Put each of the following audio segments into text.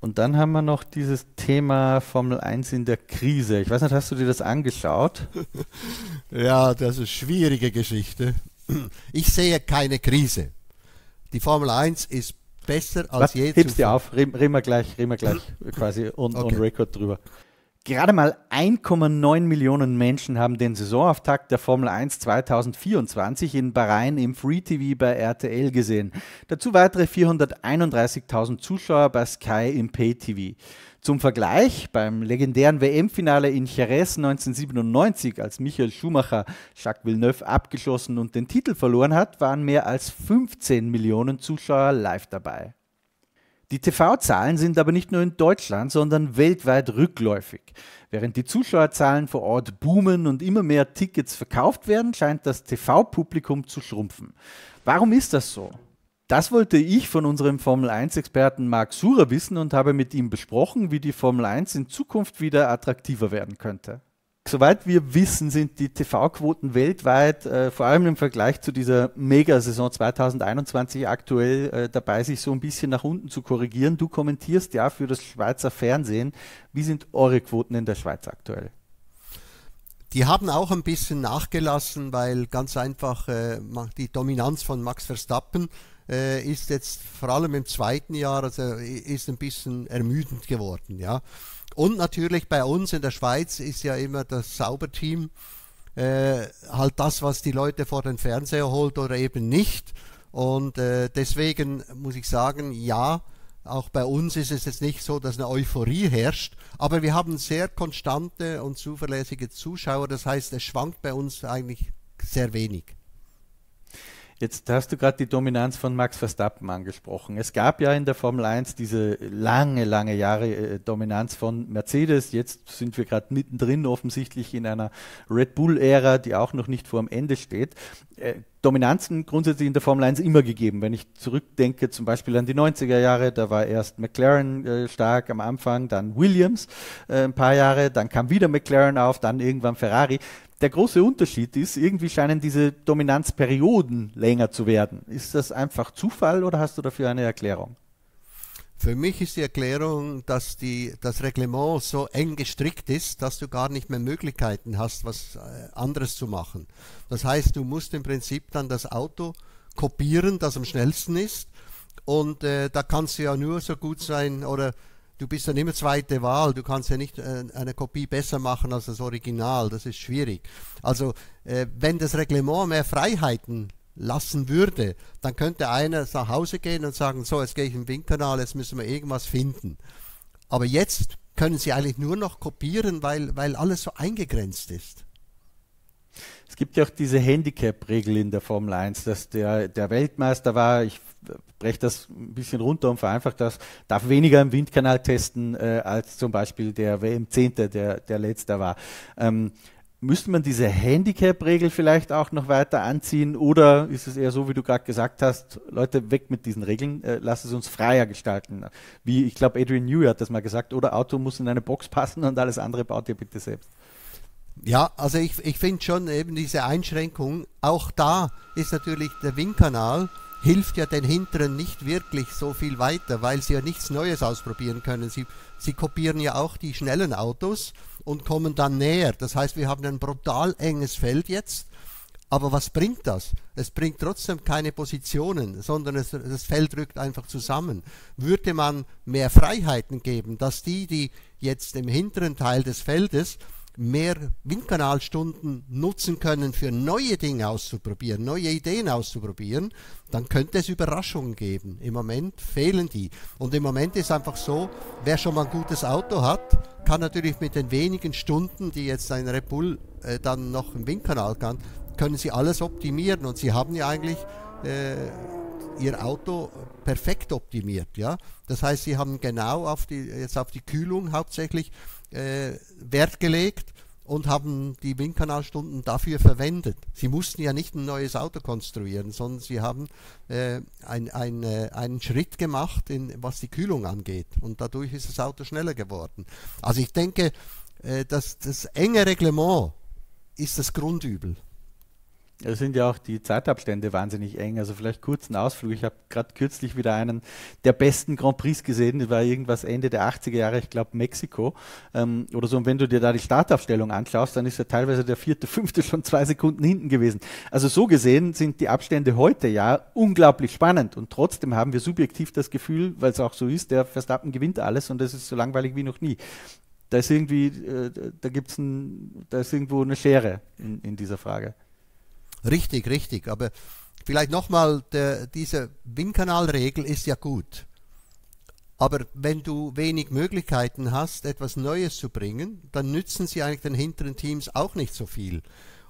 Und dann haben wir noch dieses Thema Formel 1 in der Krise. Ich weiß nicht, hast du dir das angeschaut? ja, das ist eine schwierige Geschichte. Ich sehe keine Krise. Die Formel 1 ist besser als Was, je Hebst dir auf, reden, reden wir gleich, reden wir gleich quasi on, okay. on record drüber. Gerade mal 1,9 Millionen Menschen haben den Saisonauftakt der Formel 1 2024 in Bahrain im Free TV bei RTL gesehen. Dazu weitere 431.000 Zuschauer bei Sky im Pay TV. Zum Vergleich, beim legendären WM-Finale in Jerez 1997, als Michael Schumacher Jacques Villeneuve abgeschlossen und den Titel verloren hat, waren mehr als 15 Millionen Zuschauer live dabei. Die TV-Zahlen sind aber nicht nur in Deutschland, sondern weltweit rückläufig. Während die Zuschauerzahlen vor Ort boomen und immer mehr Tickets verkauft werden, scheint das TV-Publikum zu schrumpfen. Warum ist das so? Das wollte ich von unserem Formel 1-Experten Marc Surer wissen und habe mit ihm besprochen, wie die Formel 1 in Zukunft wieder attraktiver werden könnte. Soweit wir wissen, sind die TV-Quoten weltweit, äh, vor allem im Vergleich zu dieser Mega-Saison 2021 aktuell äh, dabei, sich so ein bisschen nach unten zu korrigieren. Du kommentierst ja für das Schweizer Fernsehen. Wie sind eure Quoten in der Schweiz aktuell? Die haben auch ein bisschen nachgelassen, weil ganz einfach äh, die Dominanz von Max Verstappen äh, ist jetzt vor allem im zweiten Jahr, also ist ein bisschen ermüdend geworden, ja. Und natürlich bei uns in der Schweiz ist ja immer das Sauberteam äh, halt das, was die Leute vor den Fernseher holt oder eben nicht. Und äh, deswegen muss ich sagen, ja, auch bei uns ist es jetzt nicht so, dass eine Euphorie herrscht, aber wir haben sehr konstante und zuverlässige Zuschauer. Das heißt, es schwankt bei uns eigentlich sehr wenig. Jetzt hast du gerade die Dominanz von Max Verstappen angesprochen. Es gab ja in der Formel 1 diese lange, lange Jahre äh, Dominanz von Mercedes. Jetzt sind wir gerade mittendrin offensichtlich in einer Red Bull-Ära, die auch noch nicht vor dem Ende steht. Äh, Dominanzen grundsätzlich in der Formel 1 immer gegeben. Wenn ich zurückdenke zum Beispiel an die 90er Jahre, da war erst McLaren äh, stark am Anfang, dann Williams ein paar Jahre, dann kam wieder McLaren auf, dann irgendwann Ferrari. Der große Unterschied ist, irgendwie scheinen diese Dominanzperioden länger zu werden. Ist das einfach Zufall oder hast du dafür eine Erklärung? Für mich ist die Erklärung, dass die, das Reglement so eng gestrickt ist, dass du gar nicht mehr Möglichkeiten hast, was äh, anderes zu machen. Das heißt, du musst im Prinzip dann das Auto kopieren, das am schnellsten ist. Und äh, da kannst du ja nur so gut sein oder du bist dann immer zweite Wahl. Du kannst ja nicht äh, eine Kopie besser machen als das Original. Das ist schwierig. Also, äh, wenn das Reglement mehr Freiheiten lassen würde, dann könnte einer nach Hause gehen und sagen, so, jetzt gehe ich im Windkanal, jetzt müssen wir irgendwas finden. Aber jetzt können sie eigentlich nur noch kopieren, weil, weil alles so eingegrenzt ist. Es gibt ja auch diese Handicap-Regel in der Formel 1, dass der, der Weltmeister war, ich breche das ein bisschen runter und vereinfacht das, darf weniger im Windkanal testen äh, als zum Beispiel der WM-Zehnte, der, der letzter war. Ähm, müsste man diese Handicap-Regel vielleicht auch noch weiter anziehen oder ist es eher so, wie du gerade gesagt hast, Leute, weg mit diesen Regeln, äh, lass es uns freier gestalten. Wie, ich glaube, Adrian Newey hat das mal gesagt, oder Auto muss in eine Box passen und alles andere baut ihr bitte selbst. Ja, also ich, ich finde schon eben diese Einschränkung, auch da ist natürlich der Windkanal, hilft ja den Hinteren nicht wirklich so viel weiter, weil sie ja nichts Neues ausprobieren können. Sie, sie kopieren ja auch die schnellen Autos und kommen dann näher. Das heißt, wir haben ein brutal enges Feld jetzt. Aber was bringt das? Es bringt trotzdem keine Positionen, sondern es, das Feld rückt einfach zusammen. Würde man mehr Freiheiten geben, dass die, die jetzt im hinteren Teil des Feldes mehr Windkanalstunden nutzen können für neue Dinge auszuprobieren, neue Ideen auszuprobieren, dann könnte es Überraschungen geben. Im Moment fehlen die. Und im Moment ist einfach so, wer schon mal ein gutes Auto hat, kann natürlich mit den wenigen Stunden, die jetzt ein Red Bull äh, dann noch im Windkanal kann, können sie alles optimieren. Und sie haben ja eigentlich äh, ihr Auto perfekt optimiert. Ja? Das heißt, sie haben genau auf die, jetzt auf die Kühlung hauptsächlich äh, Wert gelegt und haben die Windkanalstunden dafür verwendet. Sie mussten ja nicht ein neues Auto konstruieren, sondern sie haben äh, ein, ein, äh, einen Schritt gemacht, in, was die Kühlung angeht. Und dadurch ist das Auto schneller geworden. Also ich denke, äh, dass das enge Reglement ist das Grundübel. Es sind ja auch die Zeitabstände wahnsinnig eng. Also vielleicht kurz einen Ausflug. Ich habe gerade kürzlich wieder einen der besten Grand Prix gesehen. Das war irgendwas Ende der 80er Jahre, ich glaube Mexiko ähm, oder so. Und wenn du dir da die Startaufstellung anschaust, dann ist ja teilweise der vierte, fünfte schon zwei Sekunden hinten gewesen. Also so gesehen sind die Abstände heute ja unglaublich spannend. Und trotzdem haben wir subjektiv das Gefühl, weil es auch so ist, der Verstappen gewinnt alles und das ist so langweilig wie noch nie da ist irgendwie, äh, da gibt's ein, da ist irgendwo eine Schere in, in dieser Frage. Richtig, richtig. Aber vielleicht nochmal, diese Windkanalregel ist ja gut. Aber wenn du wenig Möglichkeiten hast, etwas Neues zu bringen, dann nützen sie eigentlich den hinteren Teams auch nicht so viel.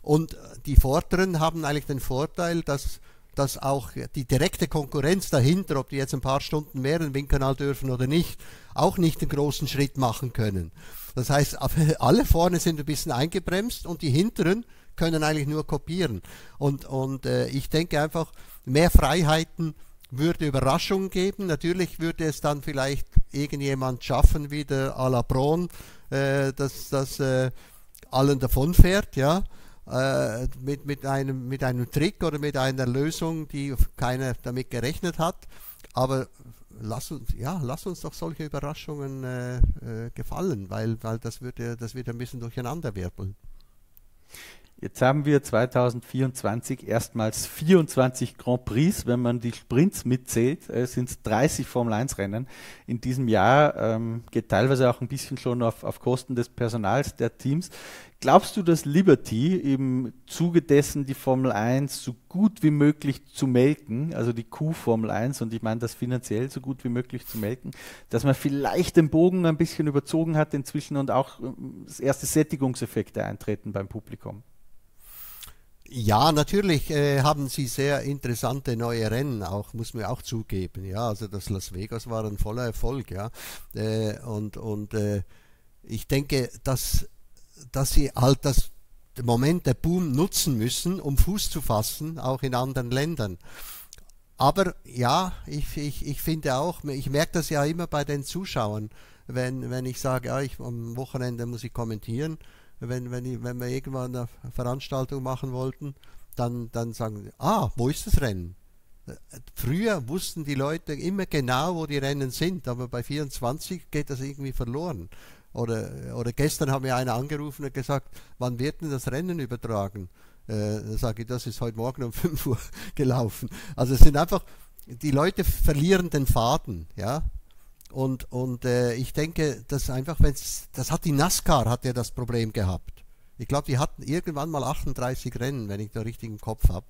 Und die vorderen haben eigentlich den Vorteil, dass, dass auch die direkte Konkurrenz dahinter, ob die jetzt ein paar Stunden mehr in den Windkanal dürfen oder nicht, auch nicht den großen Schritt machen können. Das heißt, alle vorne sind ein bisschen eingebremst und die hinteren können eigentlich nur kopieren. Und, und äh, ich denke einfach, mehr Freiheiten würde Überraschungen geben. Natürlich würde es dann vielleicht irgendjemand schaffen, wie der à la Bron, äh, dass das äh, allen davonfährt, ja. Äh, mit, mit, einem, mit einem Trick oder mit einer Lösung, die keiner damit gerechnet hat. Aber lass uns, ja, lass uns doch solche Überraschungen äh, äh, gefallen, weil, weil das würde das wird ein bisschen durcheinander wirbeln. Jetzt haben wir 2024 erstmals 24 Grand Prix, wenn man die Sprints mitzählt, äh, sind es 30 Formel 1 Rennen. In diesem Jahr ähm, geht teilweise auch ein bisschen schon auf, auf Kosten des Personals der Teams. Glaubst du, dass Liberty im Zuge dessen die Formel 1 so gut wie möglich zu melken, also die Q Formel 1 und ich meine das finanziell so gut wie möglich zu melken, dass man vielleicht den Bogen ein bisschen überzogen hat inzwischen und auch ähm, erste Sättigungseffekte eintreten beim Publikum? Ja, natürlich äh, haben sie sehr interessante neue Rennen, auch muss man auch zugeben. Ja, also das Las Vegas war ein voller Erfolg, ja. Äh, und und äh, ich denke, dass, dass sie halt das Moment der Boom nutzen müssen, um Fuß zu fassen, auch in anderen Ländern. Aber ja, ich, ich, ich finde auch, ich merke das ja immer bei den Zuschauern, wenn, wenn ich sage, ja, ich, am Wochenende muss ich kommentieren wenn, wenn, wenn wir irgendwann eine Veranstaltung machen wollten, dann, dann sagen, ah, wo ist das Rennen? Früher wussten die Leute immer genau, wo die Rennen sind, aber bei 24 geht das irgendwie verloren. Oder, oder gestern haben wir einer angerufen und gesagt, wann wird denn das Rennen übertragen? Äh, sage ich, das ist heute Morgen um 5 Uhr gelaufen. Also es sind einfach, die Leute verlieren den Faden, ja. Und, und äh, ich denke, dass einfach, wenn das hat die NASCAR hat ja das Problem gehabt. Ich glaube, die hatten irgendwann mal 38 Rennen, wenn ich da richtig im Kopf habe.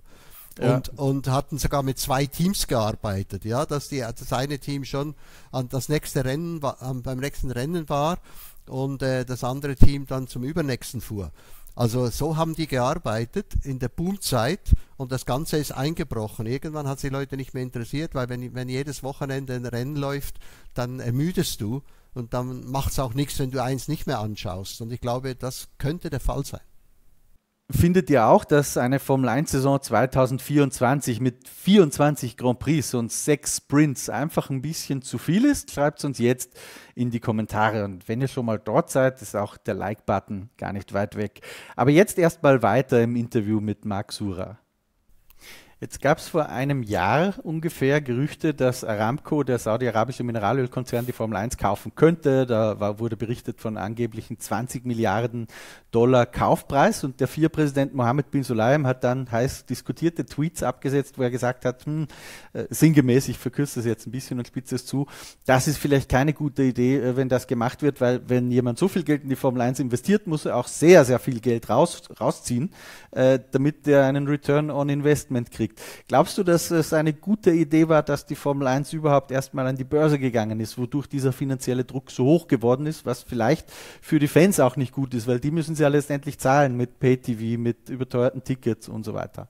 Ja. Und, und hatten sogar mit zwei Teams gearbeitet, ja, dass die, das eine Team schon an das nächste Rennen beim nächsten Rennen war und äh, das andere Team dann zum übernächsten fuhr. Also so haben die gearbeitet in der Boomzeit und das Ganze ist eingebrochen. Irgendwann hat es Leute nicht mehr interessiert, weil wenn, wenn jedes Wochenende ein Rennen läuft, dann ermüdest du und dann macht es auch nichts, wenn du eins nicht mehr anschaust. Und ich glaube, das könnte der Fall sein. Findet ihr auch, dass eine Formel 1-Saison 2024 mit 24 Grand Prix und sechs Sprints einfach ein bisschen zu viel ist? Schreibt es uns jetzt in die Kommentare. Und wenn ihr schon mal dort seid, ist auch der Like-Button gar nicht weit weg. Aber jetzt erstmal weiter im Interview mit Marc Sura. Jetzt gab es vor einem Jahr ungefähr Gerüchte, dass Aramco, der saudi-arabische Mineralölkonzern, die Formel 1 kaufen könnte. Da war, wurde berichtet von angeblichen 20 Milliarden Dollar Kaufpreis und der Vier-Präsident Mohammed bin Sulayem hat dann heiß diskutierte Tweets abgesetzt, wo er gesagt hat, hm, äh, sinngemäß, ich verkürze das jetzt ein bisschen und spitze es zu, das ist vielleicht keine gute Idee, äh, wenn das gemacht wird, weil wenn jemand so viel Geld in die Formel 1 investiert, muss er auch sehr, sehr viel Geld raus, rausziehen, äh, damit er einen Return on Investment kriegt liegt. Glaubst du, dass es eine gute Idee war, dass die Formel 1 überhaupt erstmal an die Börse gegangen ist, wodurch dieser finanzielle Druck so hoch geworden ist, was vielleicht für die Fans auch nicht gut ist, weil die müssen sie ja letztendlich zahlen mit Pay-TV, mit überteuerten Tickets und so weiter?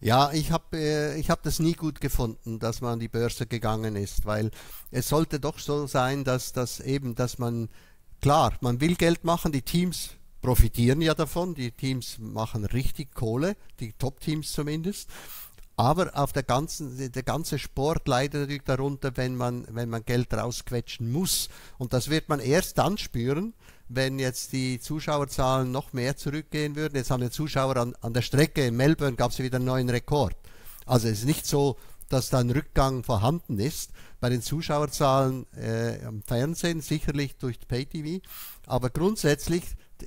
Ja, ich habe äh, ich hab das nie gut gefunden, dass man an die Börse gegangen ist, weil es sollte doch so sein, dass, dass eben, dass man, klar, man will Geld machen, die Teams profitieren ja davon. Die Teams machen richtig Kohle, die Top-Teams zumindest. Aber auf der ganzen, der ganze Sport leidet natürlich darunter, wenn man, wenn man Geld rausquetschen muss. Und das wird man erst dann spüren, wenn jetzt die Zuschauerzahlen noch mehr zurückgehen würden. Jetzt haben die Zuschauer an, an der Strecke in Melbourne gab es wieder einen neuen Rekord. Also es ist nicht so, dass da ein Rückgang vorhanden ist. Bei den Zuschauerzahlen äh, am Fernsehen sicherlich durch Pay-TV. Aber grundsätzlich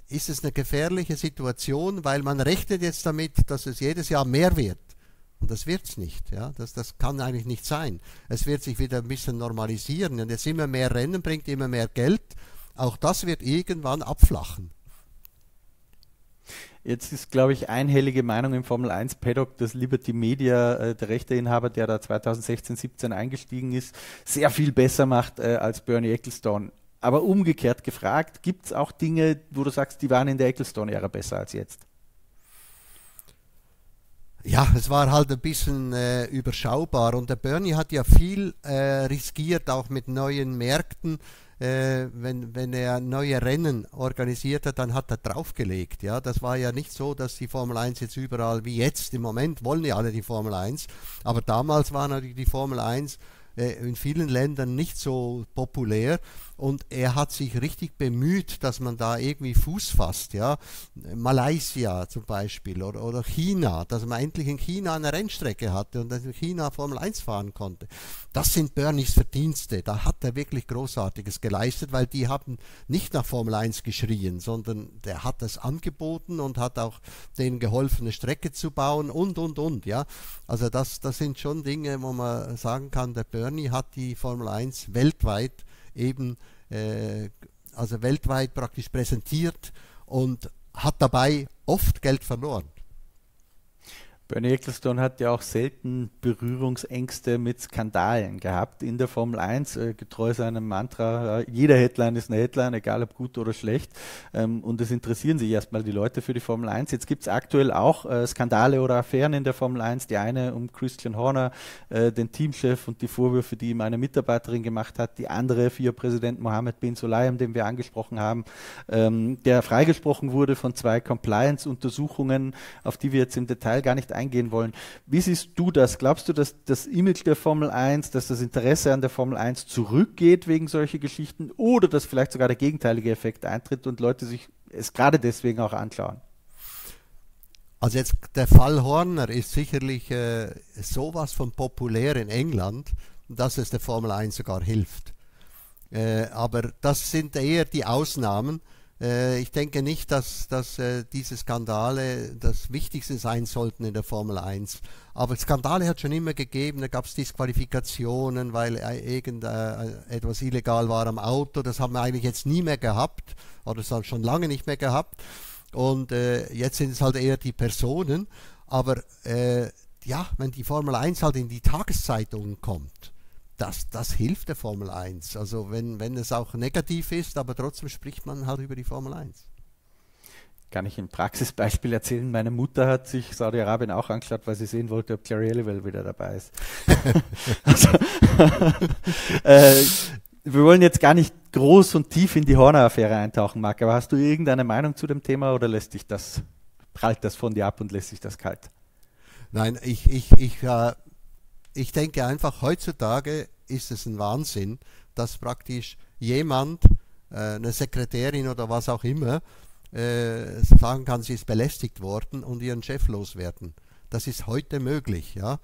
ist es eine gefährliche Situation, weil man rechnet jetzt damit, dass es jedes Jahr mehr wird. Und das wird es nicht. Ja? Das, das kann eigentlich nicht sein. Es wird sich wieder ein bisschen normalisieren. Und jetzt immer mehr Rennen bringt immer mehr Geld. Auch das wird irgendwann abflachen. Jetzt ist, glaube ich, einhellige Meinung im Formel 1 Paddock, dass Liberty Media, äh, der Rechteinhaber, der da 2016, 17 eingestiegen ist, sehr viel besser macht äh, als Bernie Ecclestone. Aber umgekehrt gefragt, gibt es auch Dinge, wo du sagst, die waren in der Ecclestone-Ära besser als jetzt? Ja, es war halt ein bisschen äh, überschaubar und der Bernie hat ja viel äh, riskiert, auch mit neuen Märkten. Äh, wenn, wenn er neue Rennen organisiert hat, dann hat er draufgelegt. Ja, das war ja nicht so, dass die Formel 1 jetzt überall wie jetzt im Moment wollen ja alle die Formel 1, aber damals war natürlich die Formel 1 äh, in vielen Ländern nicht so populär und er hat sich richtig bemüht, dass man da irgendwie Fuß fasst, ja. Malaysia zum Beispiel oder, oder China, dass man endlich in China eine Rennstrecke hatte und dass in China Formel 1 fahren konnte. Das sind Bernies Verdienste. Da hat er wirklich Großartiges geleistet, weil die haben nicht nach Formel 1 geschrien, sondern der hat es angeboten und hat auch denen geholfen, eine Strecke zu bauen und, und, und, ja. Also das, das sind schon Dinge, wo man sagen kann, der Bernie hat die Formel 1 weltweit eben äh, also weltweit praktisch präsentiert und hat dabei oft Geld verloren. Bernie Ecclestone hat ja auch selten Berührungsängste mit Skandalen gehabt in der Formel 1, äh, getreu seinem Mantra, äh, jeder Headline ist eine Headline, egal ob gut oder schlecht. Ähm, und es interessieren sich erstmal die Leute für die Formel 1. Jetzt gibt es aktuell auch äh, Skandale oder Affären in der Formel 1. Die eine um Christian Horner, äh, den Teamchef und die Vorwürfe, die ihm eine Mitarbeiterin gemacht hat. Die andere für Präsident Mohammed bin Sulayem, den wir angesprochen haben, ähm, der freigesprochen wurde von zwei Compliance-Untersuchungen, auf die wir jetzt im Detail gar nicht eingehen wollen. Wie siehst du das? Glaubst du, dass das Image der Formel 1, dass das Interesse an der Formel 1 zurückgeht wegen solcher Geschichten oder dass vielleicht sogar der gegenteilige Effekt eintritt und Leute sich es gerade deswegen auch anschauen? Also jetzt der Fall Horner ist sicherlich äh, sowas von populär in England, dass es der Formel 1 sogar hilft. Äh, aber das sind eher die Ausnahmen. Äh, ich denke nicht, dass, dass äh, diese Skandale das Wichtigste sein sollten in der Formel 1. Aber Skandale hat schon immer gegeben. Da gab es Disqualifikationen, weil äh, irgendetwas illegal war am Auto. Das haben wir eigentlich jetzt nie mehr gehabt oder das haben wir schon lange nicht mehr gehabt. Und äh, jetzt sind es halt eher die Personen. Aber äh, ja, wenn die Formel 1 halt in die Tageszeitungen kommt, das, das hilft der Formel 1. Also wenn, wenn es auch negativ ist, aber trotzdem spricht man halt über die Formel 1 kann ich ein Praxisbeispiel erzählen. Meine Mutter hat sich Saudi-Arabien auch angeschaut, weil sie sehen wollte, ob Clary Elliwell wieder dabei ist. also, äh, wir wollen jetzt gar nicht groß und tief in die Horner-Affäre eintauchen, Marc, aber hast du irgendeine Meinung zu dem Thema oder lässt dich das, prallt das von dir ab und lässt sich das kalt? Nein, ich, ich, ich äh, ich denke einfach, heutzutage ist es ein Wahnsinn, dass praktisch jemand, äh, eine Sekretärin oder was auch immer, äh, sagen kann, sie ist belästigt worden und ihren Chef loswerden. Das ist heute möglich, ja.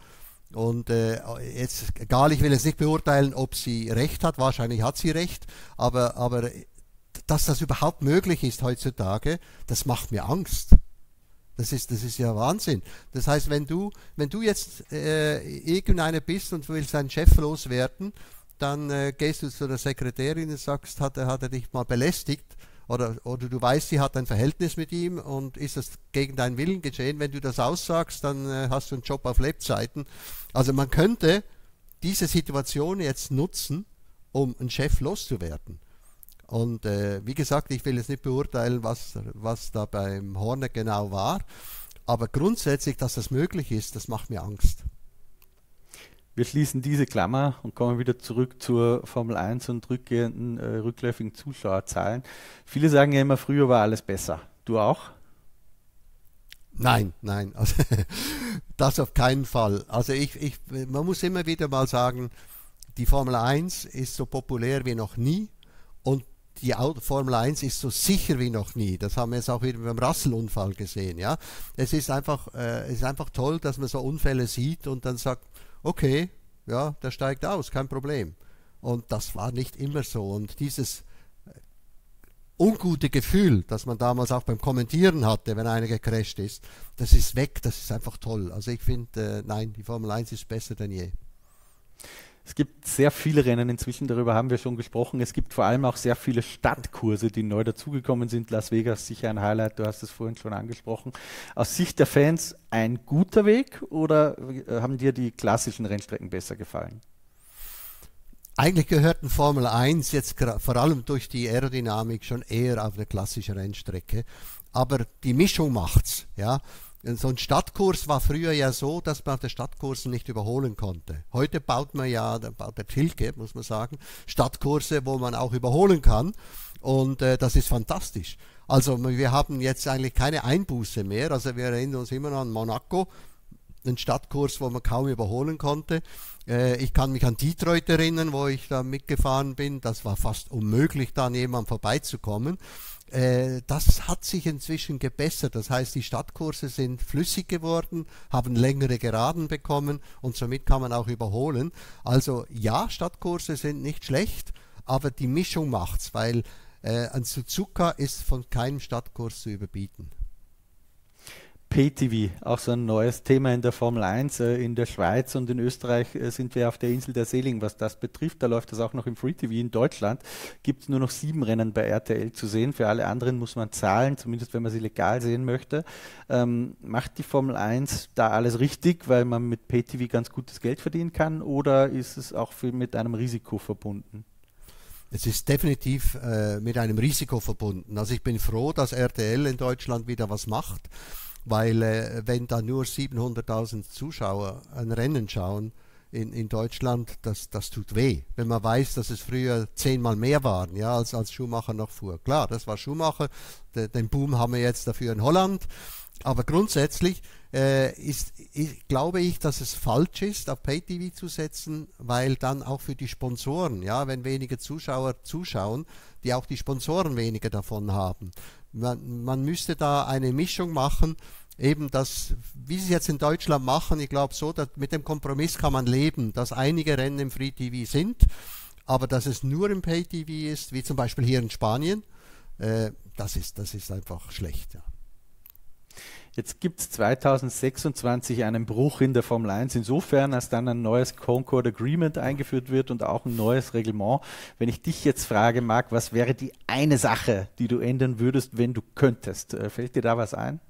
Und äh, jetzt, egal, ich will jetzt nicht beurteilen, ob sie recht hat, wahrscheinlich hat sie recht, aber, aber dass das überhaupt möglich ist heutzutage, das macht mir Angst. Das ist, das ist ja Wahnsinn. Das heißt, wenn du, wenn du jetzt äh, irgendeiner bist und willst deinen Chef loswerden, dann äh, gehst du zu der Sekretärin und sagst, hat er, hat er dich mal belästigt oder, oder du weißt, sie hat ein Verhältnis mit ihm und ist das gegen deinen Willen geschehen. Wenn du das aussagst, dann äh, hast du einen Job auf Lebzeiten. Also man könnte diese Situation jetzt nutzen, um einen Chef loszuwerden. Und äh, wie gesagt, ich will jetzt nicht beurteilen, was, was da beim Horner genau war, aber grundsätzlich, dass das möglich ist, das macht mir Angst. Wir schließen diese Klammer und kommen wieder zurück zur Formel 1 und rückgehenden, äh, rückläufigen Zuschauerzahlen. Viele sagen ja immer, früher war alles besser. Du auch? Nein, nein. Also, das auf keinen Fall. Also ich, ich, man muss immer wieder mal sagen, die Formel 1 ist so populär wie noch nie und die Formel 1 ist so sicher wie noch nie. Das haben wir jetzt auch wieder beim Russell-Unfall gesehen. Ja? Es, ist einfach, äh, es ist einfach toll, dass man so Unfälle sieht und dann sagt, okay, ja, der steigt aus, kein Problem. Und das war nicht immer so. Und dieses äh, ungute Gefühl, das man damals auch beim Kommentieren hatte, wenn einer gecrasht ist, das ist weg, das ist einfach toll. Also ich finde, äh, nein, die Formel 1 ist besser denn je. Es gibt sehr viele Rennen inzwischen, darüber haben wir schon gesprochen. Es gibt vor allem auch sehr viele Stadtkurse, die neu dazugekommen sind. Las Vegas sicher ein Highlight, du hast es vorhin schon angesprochen. Aus Sicht der Fans ein guter Weg oder äh, haben dir die klassischen Rennstrecken besser gefallen? Eigentlich gehörten Formel 1 jetzt vor allem durch die Aerodynamik schon eher auf eine klassische Rennstrecke. Aber die Mischung macht's. Ja? So ein Stadtkurs war früher ja so, dass man auf den Stadtkursen nicht überholen konnte. Heute baut man ja, baut der Tilke, muss man sagen, Stadtkurse, wo man auch überholen kann. Und äh, das ist fantastisch. Also wir haben jetzt eigentlich keine Einbuße mehr. Also wir erinnern uns immer noch an Monaco, einen Stadtkurs, wo man kaum überholen konnte. Äh, ich kann mich an Detroit erinnern, wo ich da mitgefahren bin. Das war fast unmöglich, da an jemandem vorbeizukommen. Äh, das hat sich inzwischen gebessert. Das heißt, die Stadtkurse sind flüssig geworden, haben längere Geraden bekommen und somit kann man auch überholen. Also ja, Stadtkurse sind nicht schlecht, aber die Mischung macht's, weil äh, ein Suzuka ist von keinem Stadtkurs zu überbieten. PTV, auch so ein neues Thema in der Formel 1. Äh, in der Schweiz und in Österreich äh, sind wir auf der Insel der Seligen, was das betrifft. Da läuft das auch noch im Free TV. In Deutschland gibt es nur noch sieben Rennen bei RTL zu sehen. Für alle anderen muss man zahlen, zumindest wenn man sie legal sehen möchte. Ähm, macht die Formel 1 da alles richtig, weil man mit PTV ganz gutes Geld verdienen kann oder ist es auch für, mit einem Risiko verbunden? Es ist definitiv äh, mit einem Risiko verbunden. Also ich bin froh, dass RTL in Deutschland wieder was macht weil äh, wenn da nur 700.000 Zuschauer ein Rennen schauen in, in Deutschland, das, das tut weh. Wenn man weiß, dass es früher zehnmal mehr waren, ja, als, als Schumacher noch fuhr. Klar, das war Schumacher, de, den Boom haben wir jetzt dafür in Holland. Aber grundsätzlich äh, ist, ich, glaube ich, dass es falsch ist, auf Pay-TV zu setzen, weil dann auch für die Sponsoren, ja, wenn weniger Zuschauer zuschauen, die auch die Sponsoren weniger davon haben. Man, man müsste da eine Mischung machen, eben das, wie sie es jetzt in Deutschland machen, ich glaube so, dass mit dem Kompromiss kann man leben, dass einige Rennen im Free TV sind, aber dass es nur im Pay TV ist, wie zum Beispiel hier in Spanien, äh, das, ist, das ist einfach schlecht. Ja. Jetzt gibt es 2026 einen Bruch in der Formel 1 insofern, als dann ein neues Concord Agreement eingeführt wird und auch ein neues Reglement. Wenn ich dich jetzt frage, Marc, was wäre die eine Sache, die du ändern würdest, wenn du könntest? Äh, fällt dir da was ein?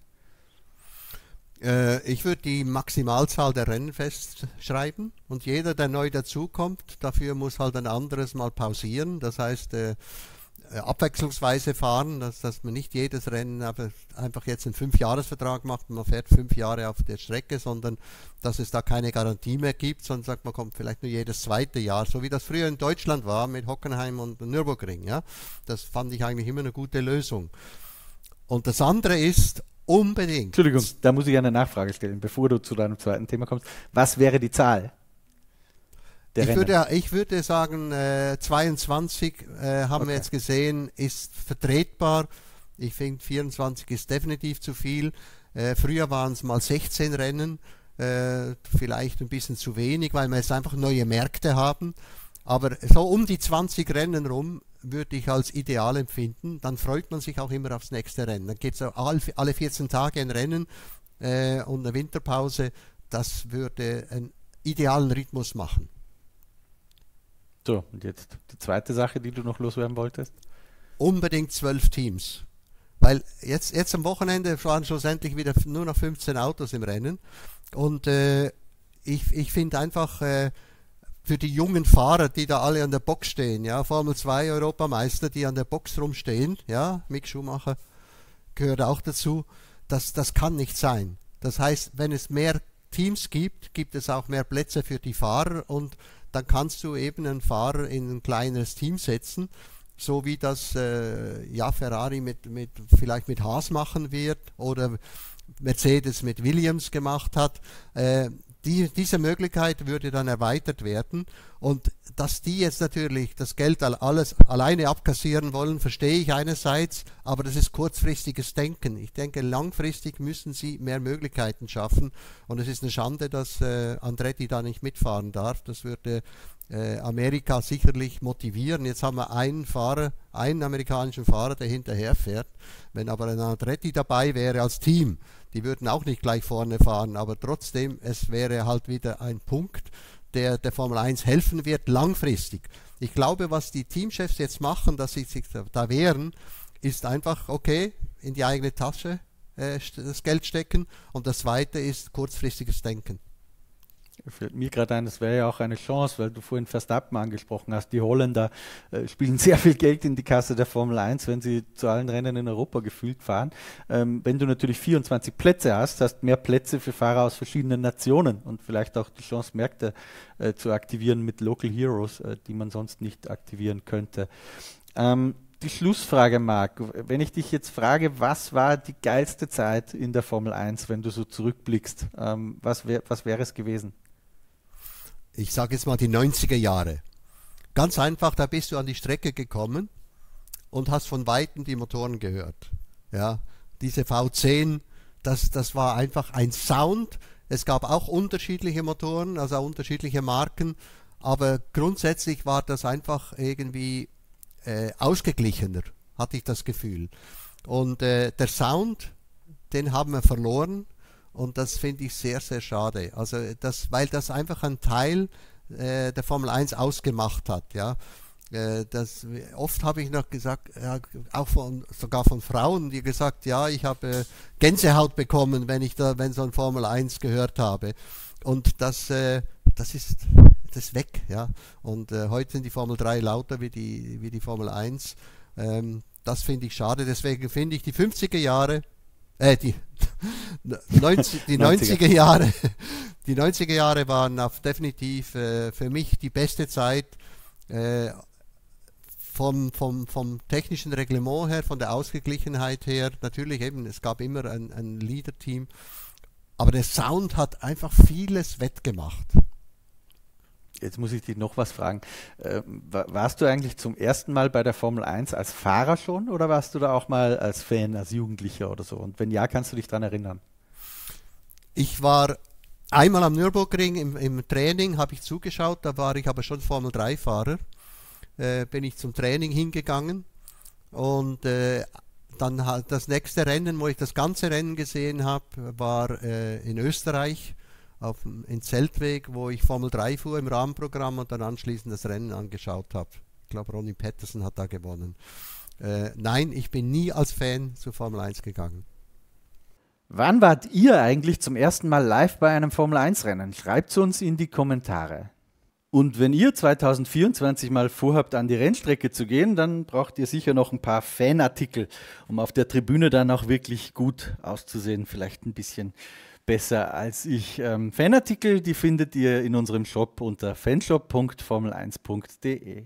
Äh, ich würde die Maximalzahl der Rennen festschreiben und jeder, der neu dazukommt, dafür muss halt ein anderes Mal pausieren. Das heißt, äh, äh, abwechslungsweise fahren, dass, dass man nicht jedes Rennen einfach jetzt einen Fünfjahresvertrag macht und man fährt fünf Jahre auf der Strecke, sondern dass es da keine Garantie mehr gibt, sondern sagt, man kommt vielleicht nur jedes zweite Jahr, so wie das früher in Deutschland war mit Hockenheim und Nürburgring. Ja? Das fand ich eigentlich immer eine gute Lösung. Und das andere ist unbedingt. Entschuldigung, da muss ich eine Nachfrage stellen, bevor du zu deinem zweiten Thema kommst. Was wäre die Zahl? ich, würde, ich würde sagen, äh, 22 äh, haben okay. wir jetzt gesehen, ist vertretbar. Ich finde, 24 ist definitiv zu viel. Äh, früher waren es mal 16 Rennen, äh, vielleicht ein bisschen zu wenig, weil wir jetzt einfach neue Märkte haben. Aber so um die 20 Rennen rum würde ich als ideal empfinden. Dann freut man sich auch immer aufs nächste Rennen. Dann gibt es alle 14 Tage ein Rennen äh, und eine Winterpause. Das würde einen idealen Rhythmus machen. So, und jetzt die zweite Sache, die du noch loswerden wolltest? Unbedingt zwölf Teams. Weil jetzt, jetzt am Wochenende waren schlussendlich wieder nur noch 15 Autos im Rennen. Und äh, ich, ich finde einfach äh, für die jungen Fahrer, die da alle an der Box stehen, ja, Formel 2 Europameister, die an der Box rumstehen, ja, Mick Schumacher gehört auch dazu, das, das kann nicht sein. Das heißt, wenn es mehr Teams gibt, gibt es auch mehr Plätze für die Fahrer und dann kannst du eben einen Fahrer in ein kleineres Team setzen, so wie das äh, ja Ferrari mit, mit vielleicht mit Haas machen wird oder Mercedes mit Williams gemacht hat. Äh, die, diese Möglichkeit würde dann erweitert werden. Und dass die jetzt natürlich das Geld alles alleine abkassieren wollen, verstehe ich einerseits, aber das ist kurzfristiges Denken. Ich denke, langfristig müssen sie mehr Möglichkeiten schaffen. Und es ist eine Schande, dass äh, Andretti da nicht mitfahren darf. Das würde äh, Amerika sicherlich motivieren. Jetzt haben wir einen Fahrer, einen amerikanischen Fahrer, der hinterher fährt. Wenn aber ein Andretti dabei wäre als Team, die würden auch nicht gleich vorne fahren, aber trotzdem, es wäre halt wieder ein Punkt, der der Formel 1 helfen wird, langfristig. Ich glaube, was die Teamchefs jetzt machen, dass sie sich da wehren, ist einfach, okay, in die eigene Tasche äh, das Geld stecken und das zweite ist kurzfristiges Denken fällt mir gerade ein, das wäre ja auch eine Chance, weil du vorhin Verstappen angesprochen hast. Die Holländer äh, spielen sehr viel Geld in die Kasse der Formel 1, wenn sie zu allen Rennen in Europa gefühlt fahren. Ähm, wenn du natürlich 24 Plätze hast, hast mehr Plätze für Fahrer aus verschiedenen Nationen und vielleicht auch die Chance, Märkte äh, zu aktivieren mit Local Heroes, äh, die man sonst nicht aktivieren könnte. Ähm, die Schlussfrage, Marc. Wenn ich dich jetzt frage, was war die geilste Zeit in der Formel 1, wenn du so zurückblickst, ähm, was, wär, was wäre es gewesen? Ich sage jetzt mal die 90er Jahre. Ganz einfach, da bist du an die Strecke gekommen und hast von Weitem die Motoren gehört. Ja, diese V10, das, das war einfach ein Sound. Es gab auch unterschiedliche Motoren, also unterschiedliche Marken, aber grundsätzlich war das einfach irgendwie äh, ausgeglichener, hatte ich das Gefühl. Und äh, der Sound, den haben wir verloren. Und das finde ich sehr, sehr schade. Also das, weil das einfach ein Teil äh, der Formel 1 ausgemacht hat, ja. Äh, das, oft habe ich noch gesagt, ja, auch von, sogar von Frauen, die gesagt, ja, ich habe äh, Gänsehaut bekommen, wenn ich da, wenn so ein Formel 1 gehört habe. Und das, äh, das ist das ist weg, ja. Und äh, heute sind die Formel 3 lauter wie die, wie die Formel 1. Ähm, das finde ich schade. Deswegen finde ich die 50er Jahre äh, die, 90, die 90er Jahre, die 90er Jahre waren definitiv äh, für mich die beste Zeit äh, vom, vom, vom technischen Reglement her, von der Ausgeglichenheit her. Natürlich eben, es gab immer ein, ein Leader-Team, aber der Sound hat einfach vieles wettgemacht. Jetzt muss ich dich noch was fragen. Ähm, warst du eigentlich zum ersten Mal bei der Formel 1 als Fahrer schon oder warst du da auch mal als Fan, als Jugendlicher oder so? Und wenn ja, kannst du dich daran erinnern? Ich war einmal am Nürburgring im, im Training, habe ich zugeschaut, da war ich aber schon Formel 3-Fahrer. Äh, bin ich zum Training hingegangen und äh, dann halt das nächste Rennen, wo ich das ganze Rennen gesehen habe, war äh, in Österreich auf, in Zeltweg, wo ich Formel 3 fuhr im Rahmenprogramm und dann anschließend das Rennen angeschaut habe. Ich glaube, Ronnie Patterson hat da gewonnen. Äh, nein, ich bin nie als Fan zu Formel 1 gegangen. Wann wart ihr eigentlich zum ersten Mal live bei einem Formel 1-Rennen? Schreibt es uns in die Kommentare. Und wenn ihr 2024 mal vorhabt, an die Rennstrecke zu gehen, dann braucht ihr sicher noch ein paar Fanartikel, um auf der Tribüne dann auch wirklich gut auszusehen. Vielleicht ein bisschen besser als ich. Ähm, Fanartikel, die findet ihr in unserem Shop unter fanshop.formel1.de.